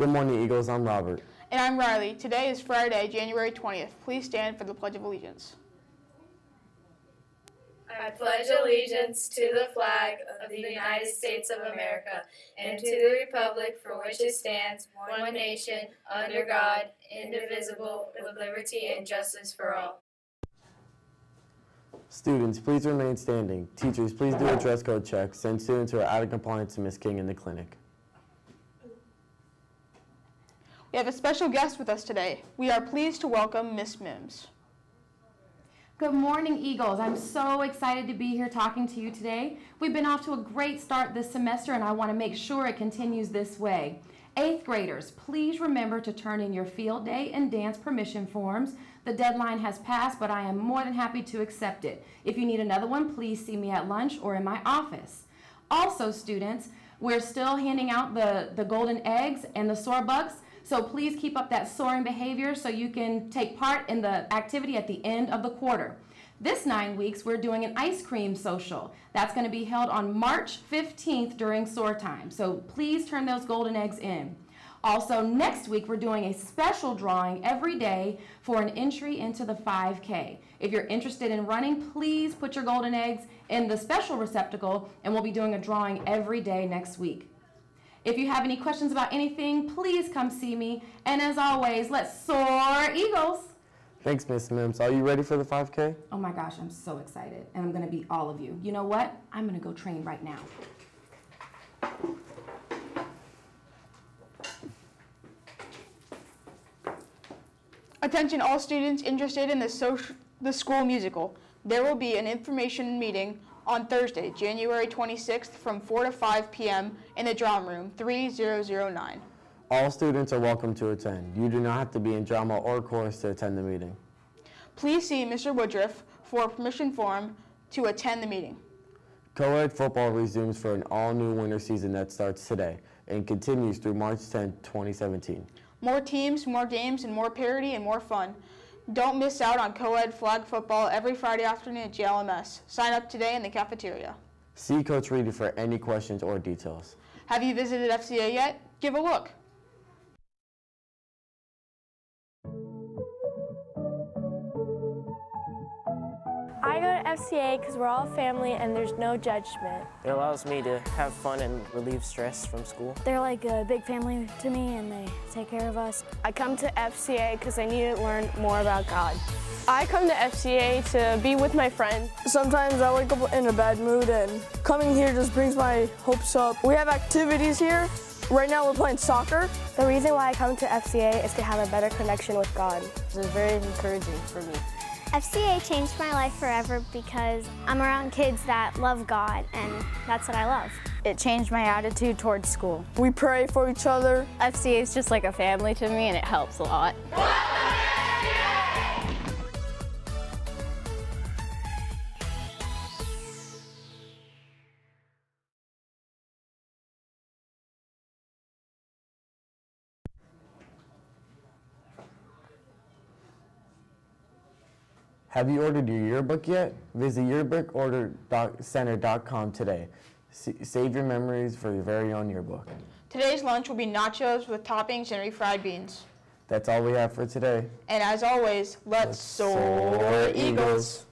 Good morning, Eagles. I'm Robert. And I'm Riley. Today is Friday, January 20th. Please stand for the Pledge of Allegiance. I pledge allegiance to the flag of the United States of America and to the republic for which it stands, one nation, under God, indivisible, with liberty and justice for all. Students, please remain standing. Teachers, please do a dress code check. Send students who are out of compliance to Ms. King in the clinic. We have a special guest with us today. We are pleased to welcome Miss Mims. Good morning, Eagles. I'm so excited to be here talking to you today. We've been off to a great start this semester, and I want to make sure it continues this way. Eighth graders, please remember to turn in your field day and dance permission forms. The deadline has passed, but I am more than happy to accept it. If you need another one, please see me at lunch or in my office. Also, students, we're still handing out the, the golden eggs and the soar bucks. So please keep up that soaring behavior so you can take part in the activity at the end of the quarter. This nine weeks, we're doing an ice cream social. That's going to be held on March 15th during soar time. So please turn those golden eggs in. Also, next week, we're doing a special drawing every day for an entry into the 5K. If you're interested in running, please put your golden eggs in the special receptacle, and we'll be doing a drawing every day next week. If you have any questions about anything, please come see me. And as always, let's soar, Eagles! Thanks, Miss Mims. Are you ready for the 5K? Oh my gosh, I'm so excited. And I'm going to beat all of you. You know what? I'm going to go train right now. Attention all students interested in the, social, the school musical. There will be an information meeting on Thursday, January 26th from 4 to 5 p.m. in the drama room 3009. All students are welcome to attend. You do not have to be in drama or chorus to attend the meeting. Please see Mr. Woodruff for a permission form to attend the meeting. Co-ed football resumes for an all-new winter season that starts today and continues through March 10, 2017. More teams, more games, and more parity and more fun. Don't miss out on co-ed flag football every Friday afternoon at GLMS. Sign up today in the cafeteria. See Coach Reedy for any questions or details. Have you visited FCA yet? Give a look. FCA because we're all family and there's no judgment. It allows me to have fun and relieve stress from school. They're like a big family to me and they take care of us. I come to FCA because I need to learn more about God. I come to FCA to be with my friends. Sometimes I wake up in a bad mood and coming here just brings my hopes up. We have activities here. Right now we're playing soccer. The reason why I come to FCA is to have a better connection with God. This is very encouraging for me. FCA changed my life forever because I'm around kids that love God and that's what I love. It changed my attitude towards school. We pray for each other. FCA is just like a family to me and it helps a lot. Have you ordered your yearbook yet? Visit yearbookordercenter.com today. S save your memories for your very own yearbook. Today's lunch will be nachos with toppings and refried beans. That's all we have for today. And as always, let's, let's soar, Eagles. Eagles.